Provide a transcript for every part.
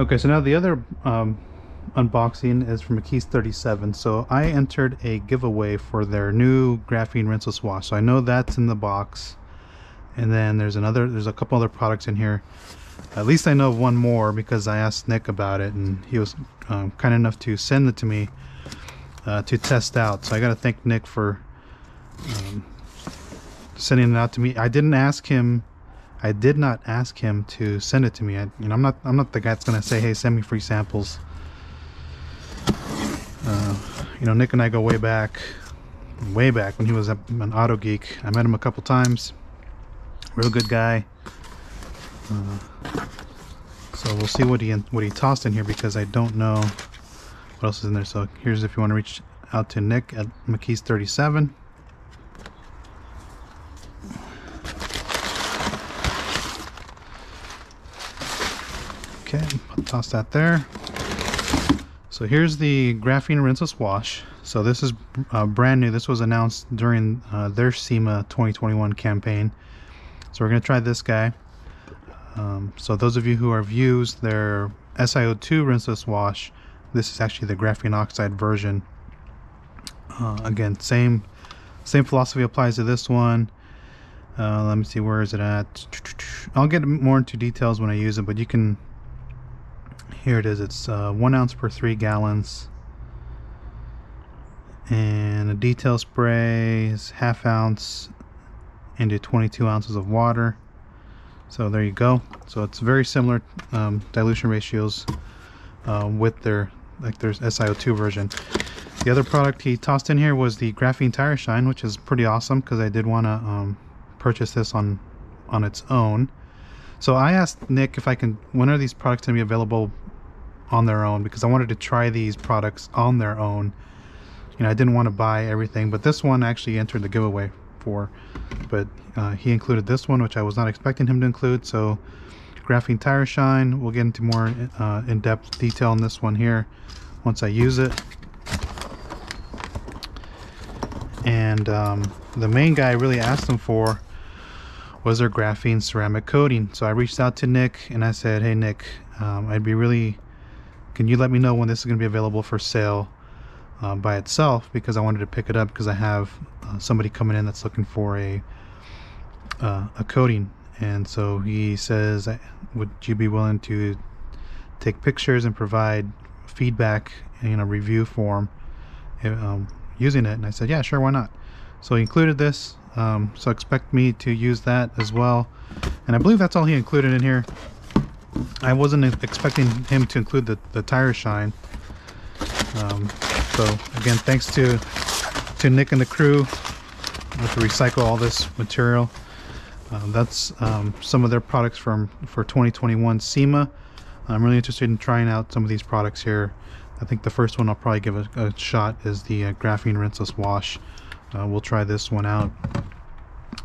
Okay, so now the other um, unboxing is from McKee's 37. So I entered a giveaway for their new graphene rinseless wash. So I know that's in the box. And then there's another, there's a couple other products in here. At least I know of one more because I asked Nick about it and he was um, kind enough to send it to me uh, to test out. So I got to thank Nick for um, sending it out to me. I didn't ask him I did not ask him to send it to me. I, you know, I'm not I'm not the guy that's gonna say, hey, send me free samples. Uh, you know, Nick and I go way back, way back when he was an auto geek. I met him a couple times. Real good guy. Uh, so we'll see what he what he tossed in here because I don't know what else is in there. So here's if you want to reach out to Nick at McKees37. Okay, toss that there. So here's the graphene rinseless wash. So this is uh, brand new. This was announced during uh, their SEMA 2021 campaign. So we're going to try this guy. Um, so those of you who have used their SiO2 rinseless wash, this is actually the graphene oxide version. Uh, again, same same philosophy applies to this one. Uh, let me see, where is it at? I'll get more into details when I use it, but you can here it is. It's uh, one ounce per three gallons. And a detail spray is half ounce into 22 ounces of water. So there you go. So it's very similar um, dilution ratios uh, with their like their SiO2 version. The other product he tossed in here was the graphene tire shine which is pretty awesome because I did want to um, purchase this on on its own so I asked Nick if I can when are these products going to be available on their own because I wanted to try these products on their own. You know, I didn't want to buy everything, but this one actually entered the giveaway for. But uh, he included this one, which I was not expecting him to include. So, graphene tire shine. We'll get into more uh, in-depth detail on this one here once I use it. And um, the main guy really asked him for was their graphene ceramic coating. So I reached out to Nick and I said, "Hey Nick, um, I'd be really can you let me know when this is going to be available for sale uh, by itself? Because I wanted to pick it up because I have uh, somebody coming in that's looking for a uh, a coating. And so he says would you be willing to take pictures and provide feedback in a review form um, using it? And I said yeah sure why not? So he included this um, so expect me to use that as well and I believe that's all he included in here I wasn't expecting him to include the, the tire shine. Um, so again, thanks to to Nick and the crew to recycle all this material. Uh, that's um, some of their products from for 2021 SEMA. I'm really interested in trying out some of these products here. I think the first one I'll probably give a, a shot is the uh, graphene rinseless wash. Uh, we'll try this one out.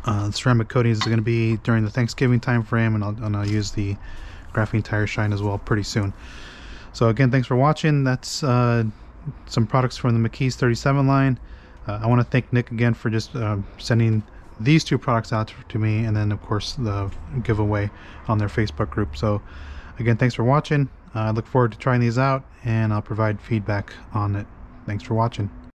Uh, ceramic coatings is going to be during the Thanksgiving time frame, and I'll, and I'll use the graphene tire shine as well pretty soon. So again, thanks for watching. That's uh, some products from the McKee's 37 line. Uh, I want to thank Nick again for just uh, sending these two products out to me and then of course the giveaway on their Facebook group. So again, thanks for watching. I look forward to trying these out and I'll provide feedback on it. Thanks for watching.